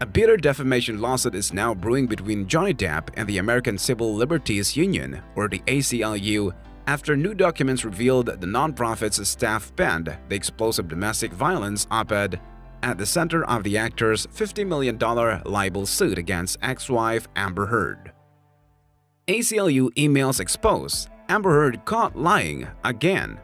A bitter defamation lawsuit is now brewing between Johnny Depp and the American Civil Liberties Union, or the ACLU, after new documents revealed the nonprofit's staff penned the explosive domestic violence op-ed at the center of the actor's $50 million libel suit against ex-wife Amber Heard. ACLU emails expose Amber Heard caught lying again.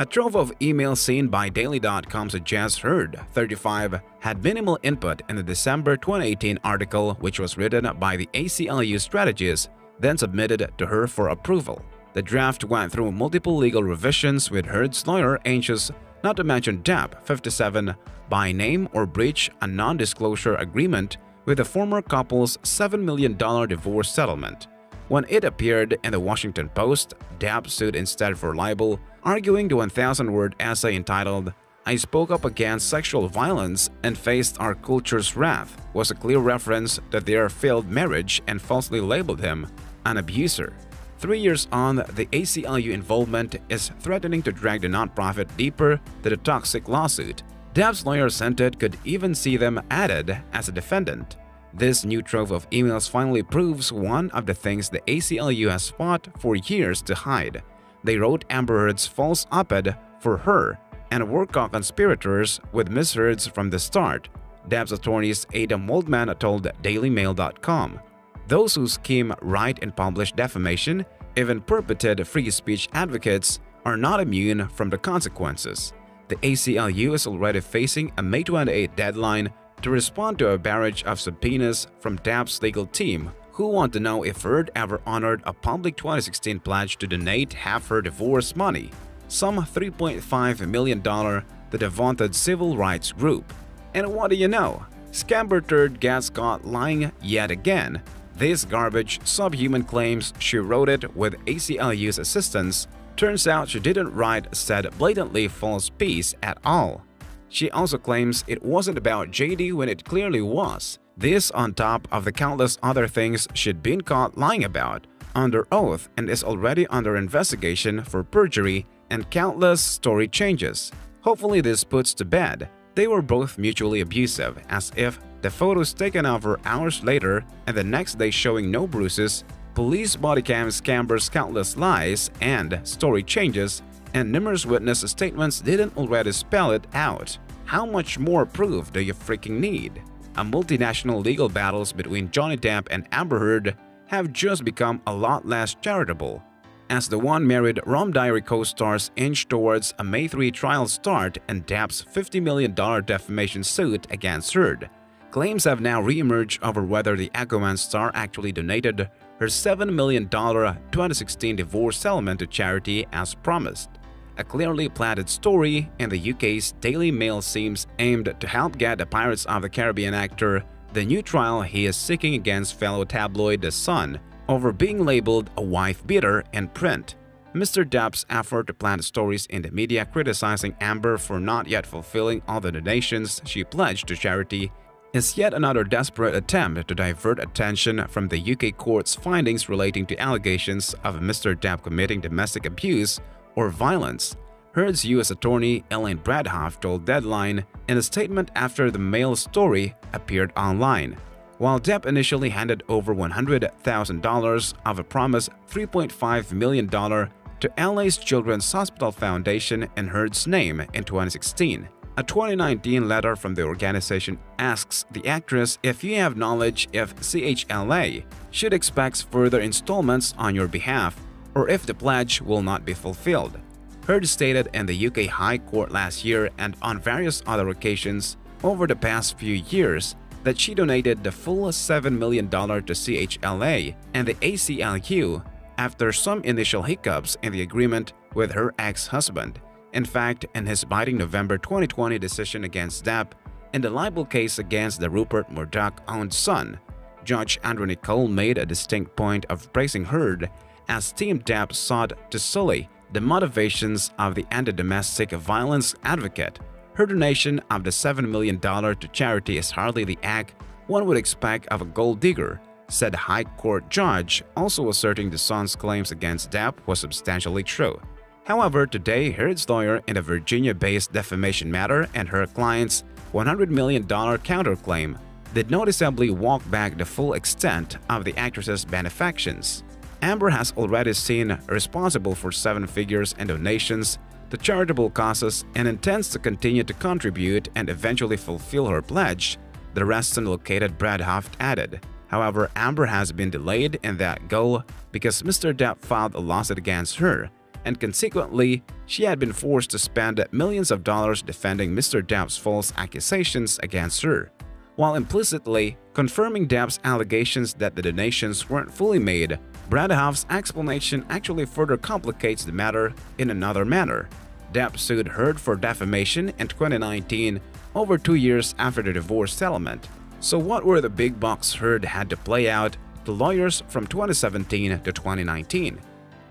A trove of emails seen by Daily.com suggests Heard, 35, had minimal input in the December 2018 article which was written by the ACLU strategist, then submitted to her for approval. The draft went through multiple legal revisions with Heard's lawyer anxious not to mention Depp, 57, by name or breach a non-disclosure agreement with the former couple's $7 million divorce settlement. When it appeared in the Washington Post, Depp sued instead for libel, arguing the 1,000-word essay entitled I spoke up against sexual violence and faced our culture's wrath was a clear reference to their failed marriage and falsely labeled him an abuser. Three years on, the ACLU involvement is threatening to drag the nonprofit deeper to the toxic lawsuit. Depp's lawyer sent it could even see them added as a defendant. This new trove of emails finally proves one of the things the ACLU has fought for years to hide. They wrote Amber Heard's false op-ed for her and worked co-conspirators with Ms. Heard's from the start, Depp's attorneys Adam Waldman told DailyMail.com. Those who scheme, write, and publish defamation, even purported free speech advocates, are not immune from the consequences. The ACLU is already facing a May 28 deadline to respond to a barrage of subpoenas from Depp's legal team who want to know if Heard ever honored a public 2016 pledge to donate half her divorce money, some $3.5 million to the vaunted civil rights group. And what do you know? Scamber Turd gets caught lying yet again. This garbage subhuman claims she wrote it with ACLU's assistance. Turns out she didn't write said blatantly false piece at all. She also claims it wasn't about JD when it clearly was. This on top of the countless other things she'd been caught lying about, under oath and is already under investigation for perjury and countless story changes. Hopefully this puts to bed. They were both mutually abusive, as if the photos taken of her hours later and the next day showing no bruises, police body cam Scamber's countless lies and story changes and numerous witness statements didn't already spell it out. How much more proof do you freaking need? A multinational legal battles between Johnny Depp and Amber Heard have just become a lot less charitable. As the one married Rum Diary co-stars inch towards a May 3 trial start and Depp's $50 million defamation suit against Heard, claims have now re-emerged over whether the Aquaman star actually donated her $7 million 2016 divorce settlement to charity as promised. A clearly planted story in the UK's Daily Mail seems aimed to help get the Pirates of the Caribbean actor the new trial he is seeking against fellow tabloid The Sun over being labeled a wife beater in print. Mr. Depp's effort to plant stories in the media criticizing Amber for not yet fulfilling all the donations she pledged to charity is yet another desperate attempt to divert attention from the UK court's findings relating to allegations of Mr. Depp committing domestic abuse or violence. Heard's U.S. attorney Elaine Bredehoft told Deadline in a statement after the Mail story appeared online. While Depp initially handed over $100,000 of a promised $3.5 million to LA's Children's Hospital Foundation in Heard's name in 2016, a 2019 letter from the organization asks the actress if you have knowledge if CHLA should expect further installments on your behalf or if the pledge will not be fulfilled. Heard stated in the UK High Court last year and on various other occasions over the past few years that she donated the full $7 million to CHLA and the ACLU after some initial hiccups in the agreement with her ex-husband. In fact, in his biting November 2020 decision against Depp in the libel case against the Rupert Murdoch-owned Sun, Judge Andrew Nicol made a distinct point of praising Heard as Team Depp sought to sully the motivations of the anti-domestic violence advocate. Her donation of the $7 million to charity is hardly the act one would expect of a gold digger, said High Court judge, also asserting the Sun's claims against Depp was substantially true. However, today, Heard's lawyer in a Virginia-based defamation matter and her client's $100 million counterclaim did noticeably walk back the full extent of the actress's benefactions. Amber has already seen responsible for seven figures in donations to charitable causes and intends to continue to contribute and eventually fulfill her pledge, the Reston-located Bredehoft added. However, Amber has been delayed in that goal because Mr. Depp filed a lawsuit against her, and consequently, she had been forced to spend millions of dollars defending Mr. Depp's false accusations against her, while implicitly confirming Depp's allegations that the donations weren't fully made. Bredehoft's explanation actually further complicates the matter in another manner. Depp sued Heard for defamation in 2019, over two years after the divorce settlement, so what were the big bucks Heard had to play out to lawyers from 2017 to 2019?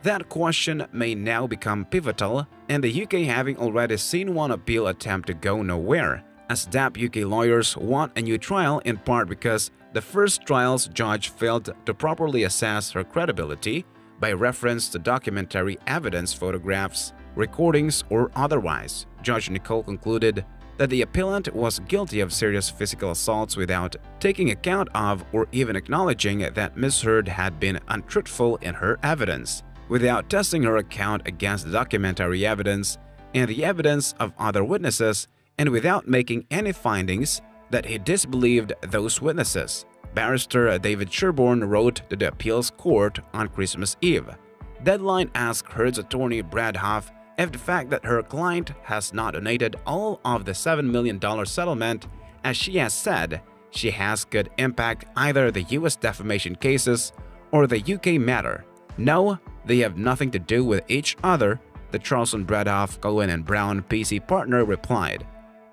That question may now become pivotal, and the UK having already seen one appeal attempt to go nowhere, as Depp UK lawyers want a new trial in part because the first trial's judge failed to properly assess her credibility by reference to documentary evidence photographs, recordings, or otherwise. Judge Nicol concluded that the appellant was guilty of serious physical assaults without taking account of or even acknowledging that Ms. Heard had been untruthful in her evidence, without testing her account against the documentary evidence and the evidence of other witnesses, and without making any findings that he disbelieved those witnesses. Barrister David Sherborne wrote to the appeals court on Christmas Eve. Deadline asked Heard's attorney Bredehoft if the fact that her client has not donated all of the $7 million settlement, as she has said, she has could impact either the US defamation cases or the UK matter. No, they have nothing to do with each other, the Charlson Bredehoft Cohen and Brown PC partner replied.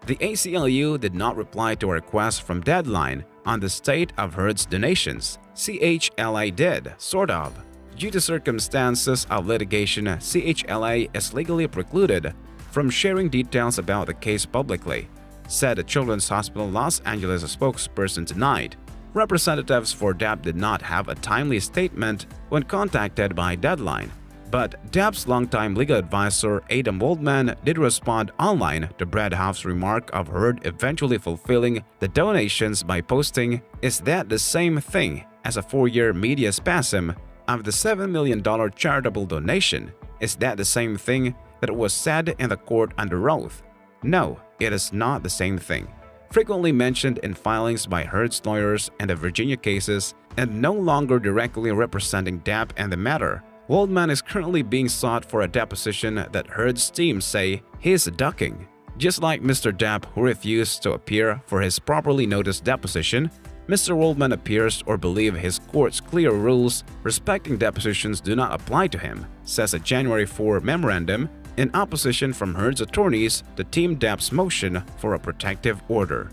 The ACLU did not reply to a request from Deadline on the state of Heard's donations. CHLA did, sort of. Due to circumstances of litigation, CHLA is legally precluded from sharing details about the case publicly, said a Children's Hospital Los Angeles spokesperson tonight. Representatives for Depp did not have a timely statement when contacted by Deadline, but Depp's longtime legal advisor Adam Waldman did respond online to Bredehoft's remark of Heard eventually fulfilling the donations by posting, Is that the same thing as a four-year media spasm of the $7 million charitable donation, is that the same thing that was said in the court under oath? No, it is not the same thing. Frequently mentioned in filings by Heard's lawyers and the Virginia cases and no longer directly representing Depp and the matter, Waldman is currently being sought for a deposition that Heard's team say he's ducking. Just like Mr. Depp who refused to appear for his properly noticed deposition, Mr. Waldman appears or believe his court's clear rules respecting depositions do not apply to him, says a January 4 memorandum in opposition from Heard's attorneys to Team Depp's motion for a protective order.